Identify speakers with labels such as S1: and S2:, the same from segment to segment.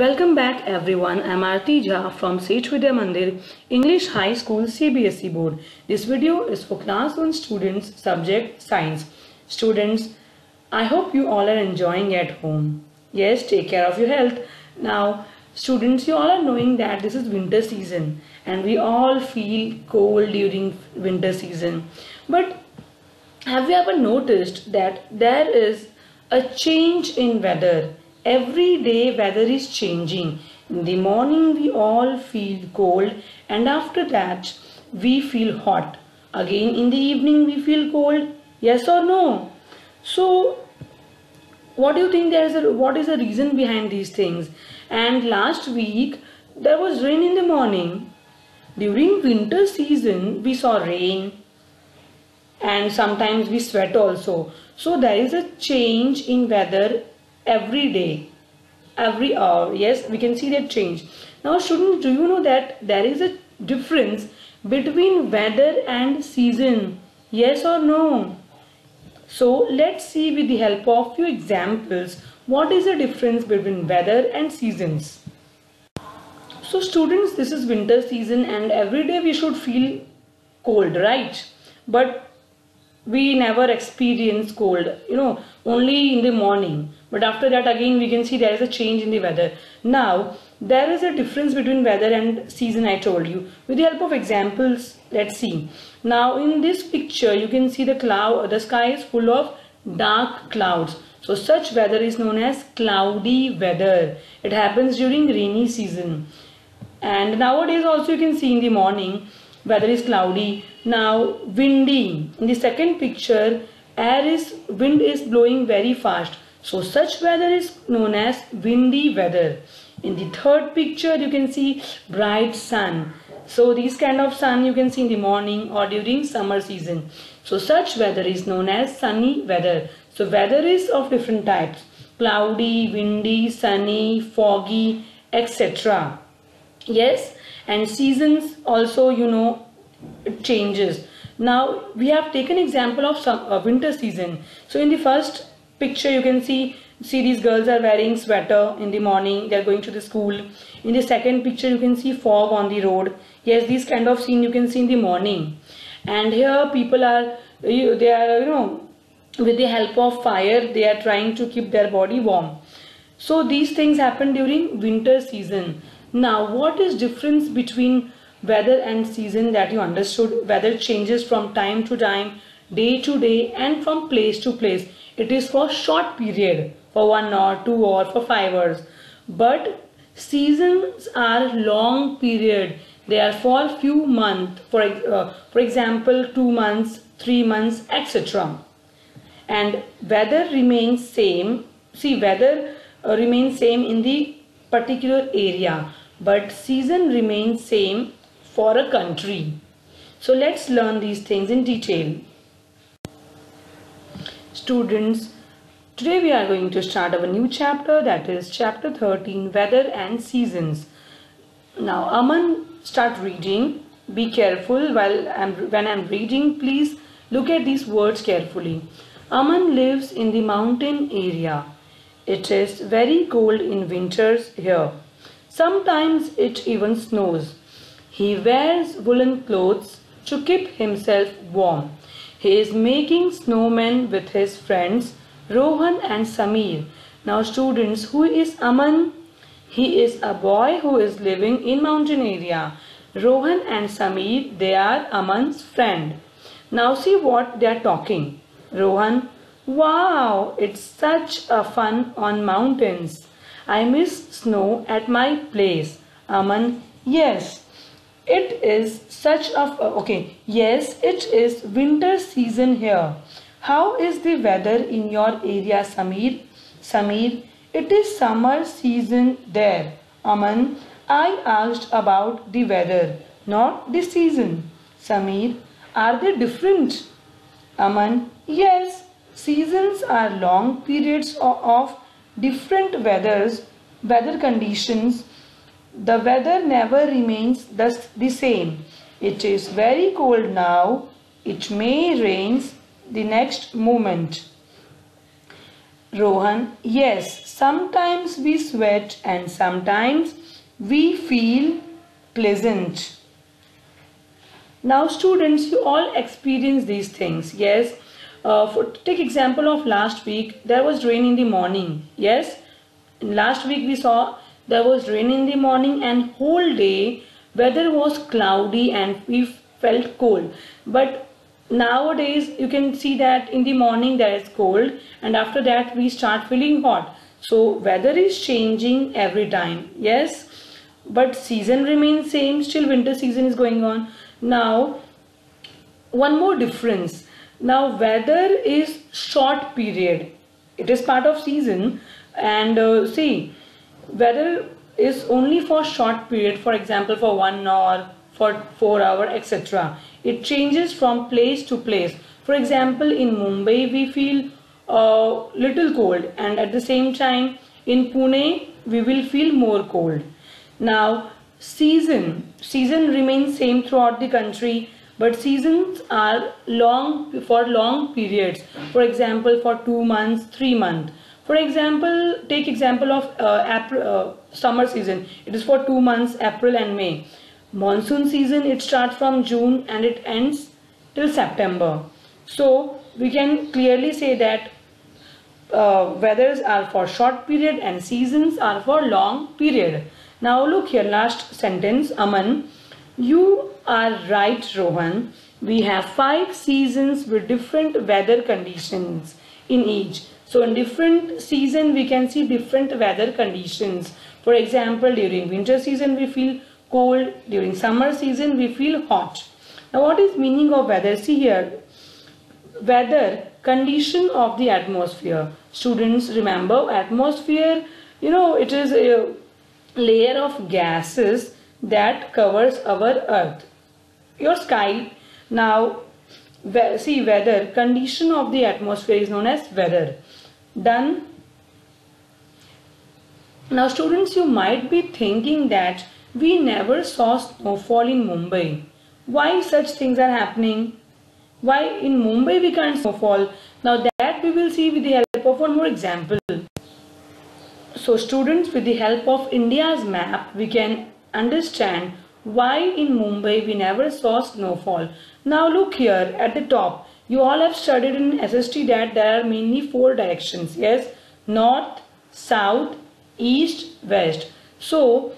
S1: Welcome back everyone. I'm Aarti Jha from Vidya Mandir English High School CBSE Board. This video is for class 1 students subject science. Students, I hope you all are enjoying at home. Yes, take care of your health. Now, students, you all are knowing that this is winter season and we all feel cold during winter season. But have you ever noticed that there is a change in weather? Every day weather is changing. In the morning we all feel cold and after that we feel hot. Again in the evening we feel cold. Yes or no? So what do you think there is a, what is the reason behind these things? And last week there was rain in the morning. During winter season we saw rain and sometimes we sweat also. So there is a change in weather every day every hour. Yes we can see that change. Now students do you know that there is a difference between weather and season? Yes or no? So let's see with the help of few examples what is the difference between weather and seasons? So students this is winter season and every day we should feel cold right? But we never experience cold you know only in the morning but after that again we can see there is a change in the weather. Now there is a difference between weather and season i told you. With the help of examples let's see. Now in this picture you can see the cloud the sky is full of dark clouds. So such weather is known as cloudy weather. It happens during rainy season. And nowadays also you can see in the morning weather is cloudy. Now windy. In the second picture air is wind is blowing very fast so such weather is known as windy weather. In the third picture you can see bright sun. So these kind of sun you can see in the morning or during summer season. So such weather is known as sunny weather. So weather is of different types. Cloudy windy sunny foggy etc yes and seasons also you know changes. Now we have taken example of some uh, winter season. So in the first picture you can see see these girls are wearing sweater in the morning they are going to the school. In the second picture you can see fog on the road. Yes these kind of scene you can see in the morning. And here people are they are you know with the help of fire they are trying to keep their body warm. So these things happen during winter season. Now what is difference between weather and season that you understood? Weather changes from time to time day to day and from place to place it is for short period for one or two or for five hours but seasons are long period they are for few months for uh, for example two months three months etc and weather remains same see weather uh, remains same in the particular area but season remains same for a country. So let's learn these things in detail. Students, today we are going to start our new chapter that is chapter 13 Weather and Seasons. Now Aman start reading. Be careful while I'm, when I'm reading please look at these words carefully. Aman lives in the mountain area. It is very cold in winters here. Sometimes it even snows. He wears woolen clothes to keep himself warm. He is making snowmen with his friends Rohan and Samir. Now students, who is Aman? He is a boy who is living in mountain area. Rohan and Samir, they are Aman's friend. Now see what they are talking. Rohan, wow, it's such a fun on mountains. I miss snow at my place. Aman, yes, it is such a okay yes it is winter season here. How is the weather in your area samir samir it is summer season there. Aman i asked about the weather not the season. Samir are they different? Aman yes seasons are long periods of different weathers weather conditions the weather never remains the, the same. It is very cold now. It may rain the next moment. Rohan, yes, sometimes we sweat and sometimes we feel pleasant. Now students, you all experience these things, yes. Uh, for take example of last week, there was rain in the morning, yes. Last week we saw there was rain in the morning and whole day weather was cloudy and we felt cold. But nowadays you can see that in the morning there is cold and after that we start feeling hot. So weather is changing every time, yes. But season remains same, still winter season is going on now, one more difference. Now, weather is short period. It is part of season and uh, see, weather is only for short period, for example, for one hour, for four hour, etc. It changes from place to place. For example, in Mumbai, we feel a uh, little cold and at the same time in Pune, we will feel more cold. Now, season season remains same throughout the country but seasons are long for long periods for example for two months three months for example take example of uh, April, uh, summer season it is for two months april and may monsoon season it starts from june and it ends till september so we can clearly say that uh, weathers are for short period and seasons are for long period now look here, last sentence, Aman. You are right, Rohan. We have five seasons with different weather conditions in each. So in different season, we can see different weather conditions. For example, during winter season, we feel cold. During summer season, we feel hot. Now what is meaning of weather? See here, weather, condition of the atmosphere. Students remember atmosphere, you know, it is a layer of gases that covers our earth your sky now see weather condition of the atmosphere is known as weather done? Now students you might be thinking that we never saw snowfall in Mumbai. Why such things are happening? Why in Mumbai we can't snowfall? Now that we will see with the help of one more example. So students with the help of India's map we can understand why in Mumbai we never saw snowfall. Now look here at the top. You all have studied in SST that there are mainly four directions. Yes, north, south, east, west. So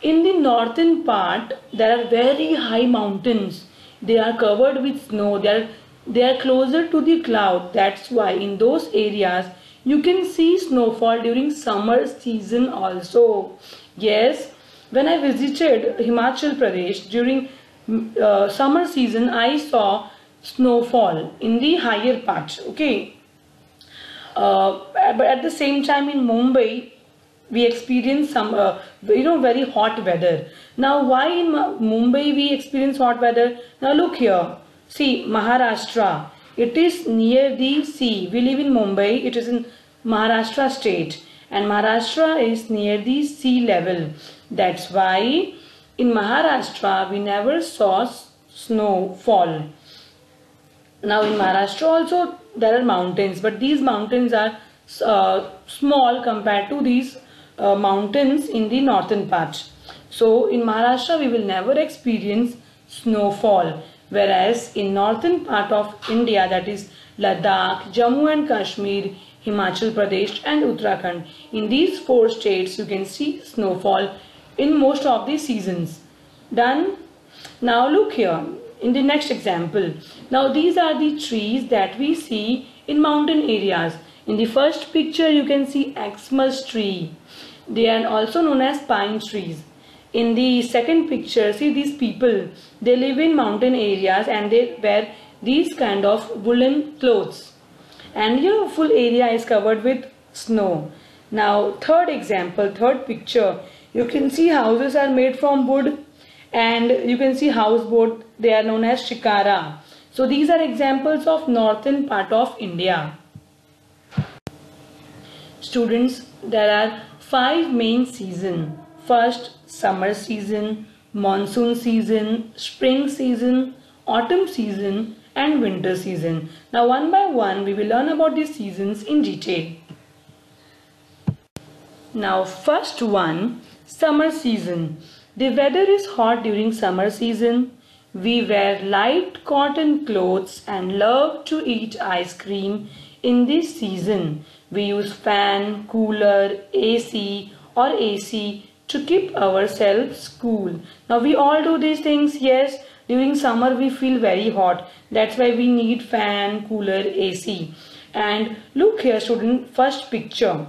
S1: in the northern part there are very high mountains. They are covered with snow. They are, they are closer to the cloud. That's why in those areas you can see snowfall during summer season also. Yes, when I visited Himachal Pradesh during uh, summer season, I saw snowfall in the higher parts. Okay. Uh, but at the same time in Mumbai, we experience some, uh, you know, very hot weather. Now, why in Mumbai we experience hot weather? Now, look here. See, Maharashtra. It is near the sea. We live in Mumbai. It is in Maharashtra state and Maharashtra is near the sea level. That's why in Maharashtra we never saw snow fall. Now in Maharashtra also there are mountains but these mountains are uh, small compared to these uh, mountains in the northern part. So in Maharashtra we will never experience snowfall whereas in northern part of India that is Ladakh, Jammu and Kashmir, Himachal Pradesh and Uttarakhand. In these four states you can see snowfall in most of the seasons. Done? Now look here in the next example. Now these are the trees that we see in mountain areas. In the first picture you can see Xmas tree. They are also known as pine trees. In the second picture see these people. They live in mountain areas and they wear these kind of woolen clothes and your full area is covered with snow. Now third example, third picture, you can see houses are made from wood and you can see houseboat, they are known as shikara. So these are examples of northern part of India. Students, there are five main season. First, summer season, monsoon season, spring season, autumn season and winter season. Now one by one we will learn about these seasons in detail. Now first one, summer season. The weather is hot during summer season. We wear light cotton clothes and love to eat ice cream in this season. We use fan, cooler, AC or AC to keep ourselves cool. Now we all do these things, yes. During summer we feel very hot. That's why we need fan, cooler, AC. And look here student, first picture.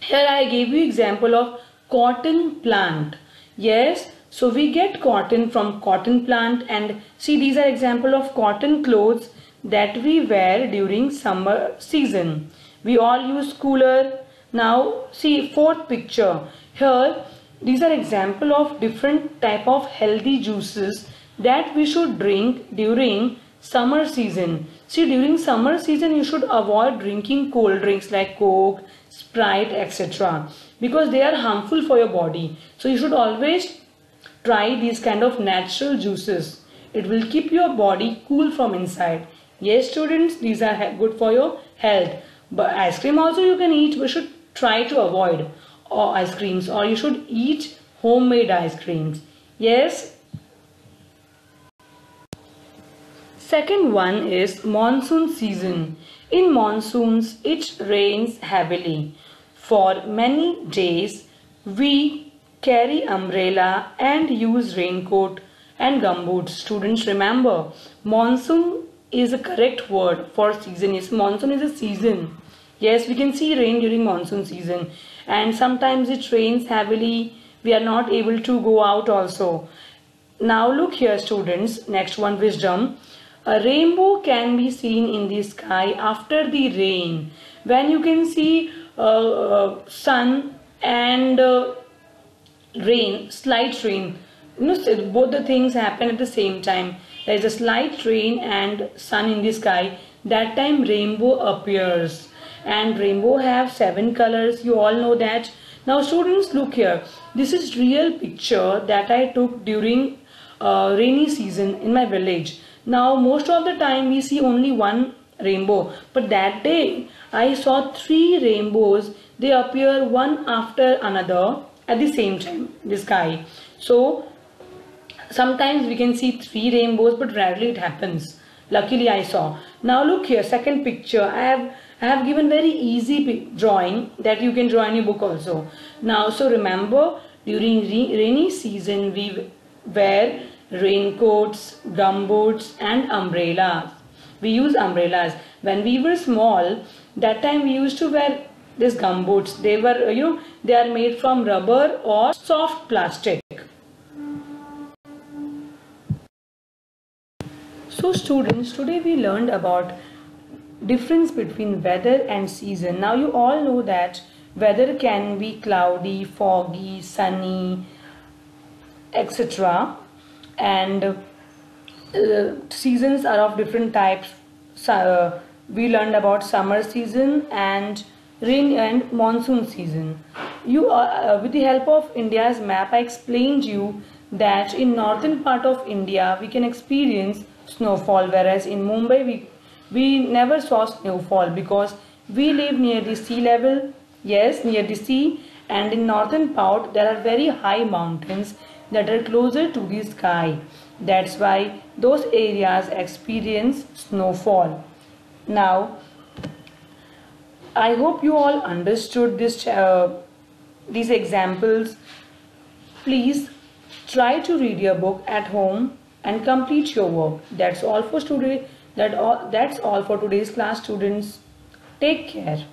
S1: Here I gave you example of cotton plant. Yes, so we get cotton from cotton plant and see these are example of cotton clothes that we wear during summer season. We all use cooler. Now see fourth picture. Here these are example of different type of healthy juices that we should drink during summer season. See during summer season you should avoid drinking cold drinks like coke, sprite etc. because they are harmful for your body. So you should always try these kind of natural juices. It will keep your body cool from inside. Yes students these are good for your health. But ice cream also you can eat but should try to avoid or ice creams or you should eat homemade ice creams. Yes. Second one is monsoon season. In monsoons it rains heavily. For many days we carry umbrella and use raincoat and gumboots. Students remember monsoon is a correct word for season. Yes, monsoon is a season. Yes, we can see rain during monsoon season and sometimes it rains heavily we are not able to go out also now look here students next one wisdom a rainbow can be seen in the sky after the rain when you can see sun and uh, rain slight rain. You know both the things happen at the same time. There is a slight rain and sun in the sky. That time rainbow appears. And rainbow have seven colors. You all know that. Now students look here. This is real picture that I took during uh, rainy season in my village. Now most of the time we see only one rainbow. But that day I saw three rainbows. They appear one after another at the same time the sky. So sometimes we can see three rainbows but rarely it happens. Luckily I saw. Now look here second picture. I have I have given very easy drawing that you can draw in your book also. Now, so remember during rainy season we wear raincoats, gumboots and umbrellas. We use umbrellas. When we were small, that time we used to wear these gumboots. They were, you know, they are made from rubber or soft plastic. So students, today we learned about difference between weather and season now you all know that weather can be cloudy foggy sunny etc and uh, seasons are of different types so, uh, we learned about summer season and rain and monsoon season you uh, uh with the help of india's map i explained you that in northern part of india we can experience snowfall whereas in mumbai we we never saw snowfall because we live near the sea level, yes, near the sea and in northern part there are very high mountains that are closer to the sky. That's why those areas experience snowfall. Now, I hope you all understood this, uh, these examples. Please try to read your book at home and complete your work. That's all for today that all that's all for today's class students take care